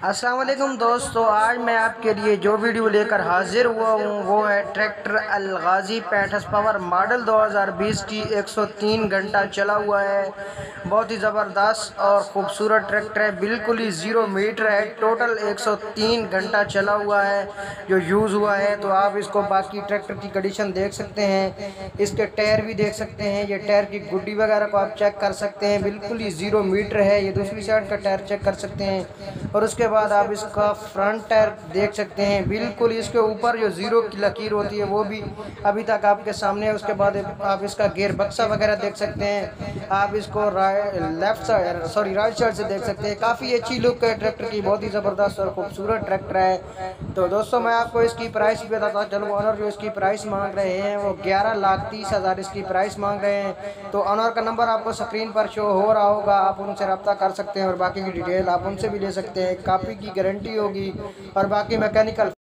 अस्सलाम वालेकुम दोस्तों, आज मैं आपके लिए जो वीडियो लेकर हाजिर हुआ हूँ, वो है ट्रैक्टर अलगाजी पैंठस पावर मॉडल 2020 की 103 घंटा चला हुआ है। बहुत ही ज़बरदस्त और ख़ूबसूरत ट्रैक्टर है, बिल्कुल ही ज़ीरो मीटर है, टोटल 103 घंटा चला हुआ है, जो यूज़ हुआ है। तो आप इसको बाकी ट्रैक्टर की कंडीशन देख सकते हैं, इसके टायर भी देख सकते हैं, ये टायर की गुड्डी वगैरह को आप चेक कर सकते हैं, बिल्कुल ही ज़ीरो मीटर है, ये दूसरी साइड का टायर चेक कर सकते हैं। और उसके बाद आप इसका फ्रंट टायर देख सकते हैं। बिल्कुल इसके ऊपर जो ज़ीरो की लकीर होती है, वो भी अभी तक आपके सामने है। उसके बाद आप इसका गेयर बक्सा वगैरह देख सकते हैं। आप इसको left side sorry right side से देख सकते हैं। काफ़ी अच्छी लुक है ट्रैक्टर की, बहुत ही ज़बरदस्त और खूबसूरत ट्रैक्टर है। तो दोस्तों, मैं आपको इसकी प्राइस भी बताता चलूँ। ऑनर जो इसकी प्राइस मांग रहे हैं, वो ग्यारह लाख तीस हज़ार इसकी प्राइस मांग रहे हैं। तो ऑनर का नंबर आपको स्क्रीन पर शो हो रहा होगा। आप उनसे रब्ता कर सकते हैं और बाकी की डिटेल आप उनसे भी ले सकते हैं। काफ़ी की गारंटी होगी और बाकी मैकेनिकल